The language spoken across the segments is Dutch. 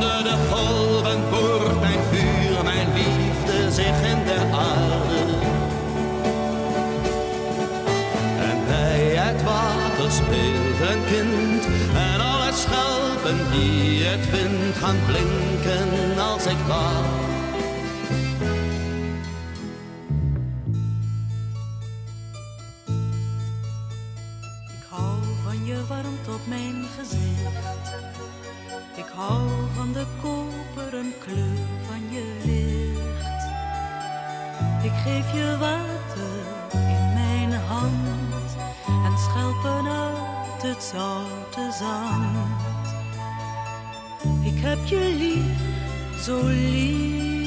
de golven boort mijn vuur, mijn liefde zich in de aarde. En bij het water speelt een kind en alle schelpen die het vindt gaan blinken als ik wacht. Van je warmte op mijn gezicht. Ik hou van de koperen kleur van je licht. Ik geef je water in mijn hand en schelpen uit het zoute zand. Ik heb je lief, zo lief.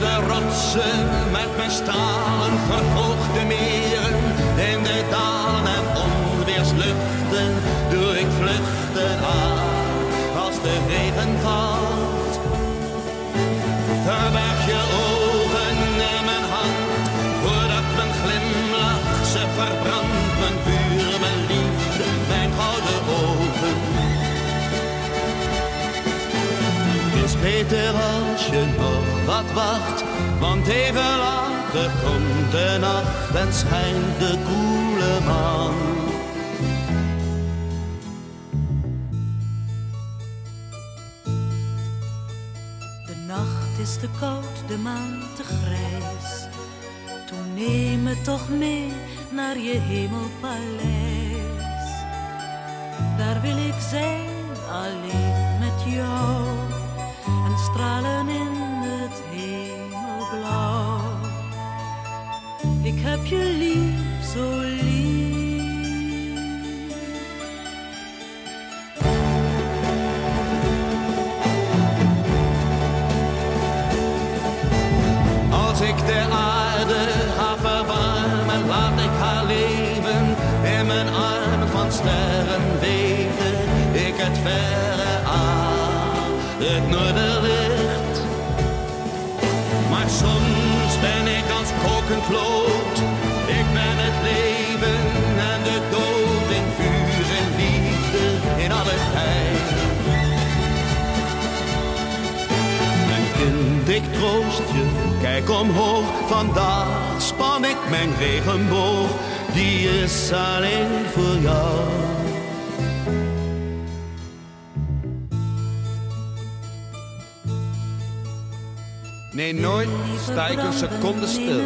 De rotsen met mijn stalen verhoogde meren. In de dalen en onweersluchten doe ik vluchten aan als de regen valt. Beter als je nog wat wacht, want even later komt de nacht en schijnt de koele maan. De nacht is te koud, de maan te grijs. Toen neem me toch mee naar je hemelpaleis. Daar wil ik zijn, alleen met jou. En stralen in het hemelblauw. Ik heb je lief, zo lief. Als ik de aarde ga verwarmen, laat ik haar leven in mijn armen van sterren weten. Ik het verre aan, het noorderlicht. Ik ben het leven en de dood in vuur en liefde in alle tijd. Mijn kind, ik troost je, kijk omhoog. Vandaag span ik mijn regenboog, die is alleen voor jou. Nee, nooit sta ik een seconde stil.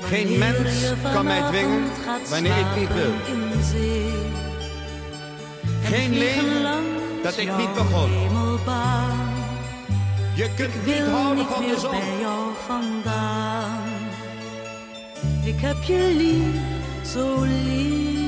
Geen mens kan mij dwingen wanneer ik niet wil. Geen leven dat ik niet begon. Je kunt niet houden van de zon. Ik heb je lief, zo lief.